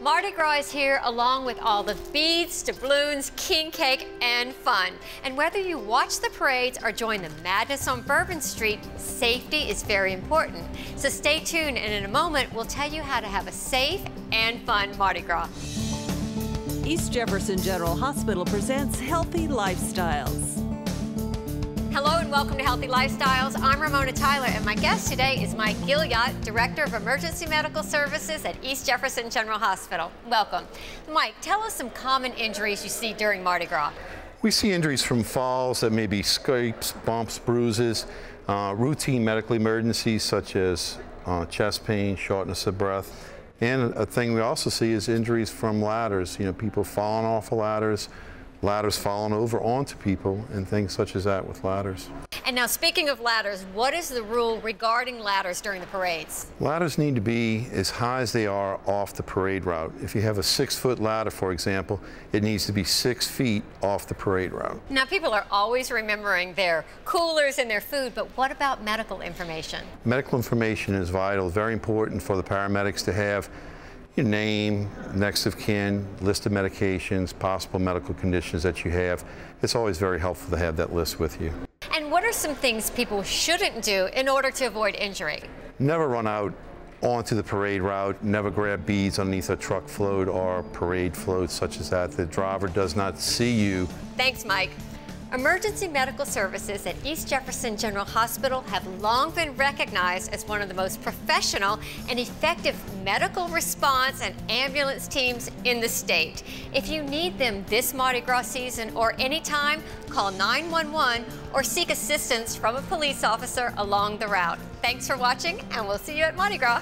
Mardi Gras is here along with all the beads, doubloons, king cake, and fun. And whether you watch the parades or join the madness on Bourbon Street, safety is very important. So stay tuned and in a moment we'll tell you how to have a safe and fun Mardi Gras. East Jefferson General Hospital presents Healthy Lifestyles. And welcome to Healthy Lifestyles. I'm Ramona Tyler and my guest today is Mike Guillot, Director of Emergency Medical Services at East Jefferson General Hospital. Welcome. Mike, tell us some common injuries you see during Mardi Gras. We see injuries from falls that may be scrapes, bumps, bruises, uh, routine medical emergencies such as uh, chest pain, shortness of breath. And a thing we also see is injuries from ladders, you know, people falling off of ladders, ladders falling over onto people and things such as that with ladders. And now speaking of ladders, what is the rule regarding ladders during the parades? Ladders need to be as high as they are off the parade route. If you have a six foot ladder, for example, it needs to be six feet off the parade route. Now people are always remembering their coolers and their food, but what about medical information? Medical information is vital, very important for the paramedics to have your name, next of kin, list of medications, possible medical conditions that you have. It's always very helpful to have that list with you. And what are some things people shouldn't do in order to avoid injury? Never run out onto the parade route, never grab beads underneath a truck float or parade float such as that. The driver does not see you. Thanks, Mike. Emergency medical services at East Jefferson General Hospital have long been recognized as one of the most professional and effective medical response and ambulance teams in the state. If you need them this Mardi Gras season or anytime, call 911 or seek assistance from a police officer along the route. Thanks for watching, and we'll see you at Mardi Gras.